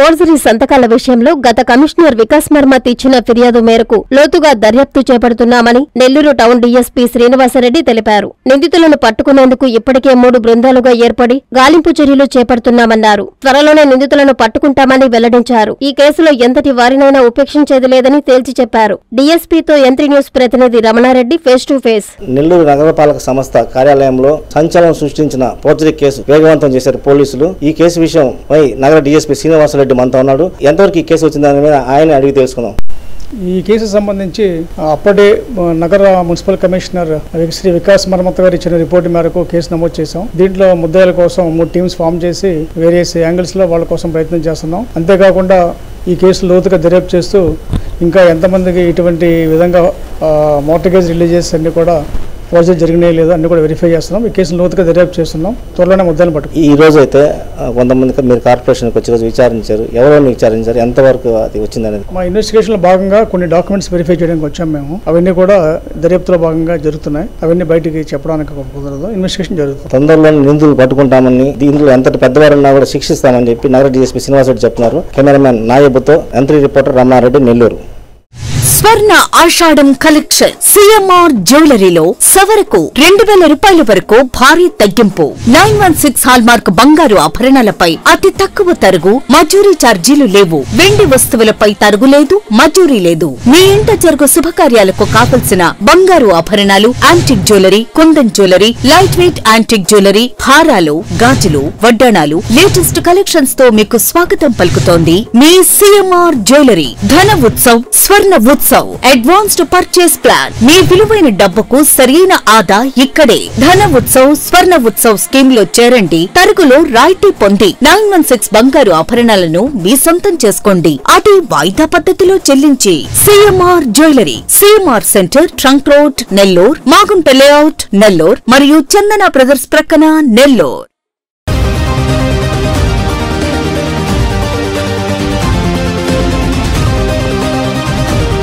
Forgery సంతకాల విషయంలో గత కమిషనర్ వికాస్ మర్మత్ ఇచ్చిన ఫిర్యాదు మేరకు లోతుగా దర్యాప్తు చేపడుతున్నామని నెల్లూరు టౌన్ డీఎస్పీ శ్రీనివాసరెడ్డి తెలిపారు. నిందితులను పట్టుకునేందుకు ఇప్పటికే మూడు బృందాలుగా ఏర్పడి గాలింపు చర్యలు చేపడుతున్నామన్నారు. త్వరలోనే నిందితులను పట్టుకుంటామని వెల్లడించారు. ఈ కేసులో ఎంతటి వారినైనా ఉపేక్షించేది లేదని తేల్చి చెప్పారు. డీఎస్పీతో ఎంత్రీ న్యూస్ ప్రతినిధి Ramana Reddy face to face. Nellore నగరపాలక సంస్థ కార్యాలయంలో సంచలనం సృష్టించిన ఫోర్జరీ కేసు వేగవంతం చేశారు పోలీసులు. ఈ కేసు విషయంపై నగర డీఎస్పీ శ్రీనివాసరెడ్డి మనతో ఉన్నాడు. ఎంతవరకు ఈ కేసు వచ్చిందని మీద ఆయన అడిగి తెలుసుకుందాం. ఈ కేసు సంబంధించి అప్పటి నగర మున్సిపల్ కమిషనర్ శ్రీ వికాస్ మర్మత్ గారు ఇచ్చిన రిపోర్ట్ మేరకు కేసు నమోదు చేశాం. దీంట్లో ముద్దాయిల కోసం మూడు టీమ్స్ ఫామ్ చేసి వేరియస్ యాంగిల్స్లో వాళ్ళ కోసం ప్రయత్నం చేస్తున్నాం. అంతేకాకుండా ఈ కేసు లోతుగా దర్యాప్తు చేస్తూ ఇంకా ఎంతమందికి ఇటువంటి విధంగా మోటగేజ్ రిలీజెస్ అన్ని కూడా ఫోర్జరీ జరిగినాయి లేదా అన్ని కూడా వెరిఫై చేస్తున్నాం. ఈ కేసును లోతుగా దర్యాప్తు చేస్తున్నాం. త్వరలోనే ముద్దాయిలు పట్టుకు ఈ రోజు అయితే కొంతమంది మీరు కార్పొరేషన్కి వచ్చి రోజు విచారించారు. ఎవరెవరిని విచారించారు? ఎంతవరకు అది వచ్చిందనేది? మా ఇన్వెస్టిగేషన్లో భాగంగా కొన్ని డాక్యుమెంట్స్ వెరిఫై చేయడానికి వచ్చాం మేము. అవన్నీ కూడా దర్యాప్తులో భాగంగా జరుగుతున్నాయి. అవన్నీ బయటికి చెప్పడానికి కుదరదు. ఇన్వెస్టిగేషన్ జరుగుతుంది. తొందరలో నిందితులు పట్టుకుంటామని దీంట్లో ఎంతటి పెద్దవారున్నా కూడా శిక్షిస్తామని చెప్పి నగర డీఎస్పీ శ్రీనివాసరెడ్డి చెప్తున్నారు. Cameraman నాయబుతో M three reporter Ramana Reddy Nellore. Swarna Ashadham collection CMR జ్యువెలరీలో సవరకు రెండు వేల రూపాయల వరకు భారీ తగ్గింపు. నైన్ వన్ సిక్స్ హాల్మార్క్ బంగారు ఆభరణాలపై అతి తక్కువ తరుగు మజూరీ ఛార్జీలు లేవు. వెండి వస్తువులపై తరుగు లేదు మజూరీ లేదు. మీ ఇంట జరుగు శుభకార్యాలకు కావలసిన బంగారు ఆభరణాలు antique jewellery kundan jewellery light weight antique jewellery హారాలు గాజులు వడ్డాణాలు లేటెస్ట్ కలెక్షన్స్తో మీకు స్వాగతం పలుకుతోంది మీ CMR jewellery. Dhana Utsav Swarna Utsav advanced purchase plan మీ విలువైన డబ్బుకు సరైన ఆదా ఇక్కడే. ధన ఉత్సవ్ స్వర్ణ ఉత్సవ్ స్కీమ్లో చేరండి. తరుగులో రాయితీ పొంది నైన్ వన్ సిక్స్ బంగారు ఆభరణాలను మీ సొంతం చేసుకోండి. అది వాయిదా పద్ధతిలో చెల్లించి. CMR jewellery CMR centre trunk road Nellore Magunta layout Nellore మరియు చందన బ్రదర్స్ ప్రక్కన నెల్లూర్.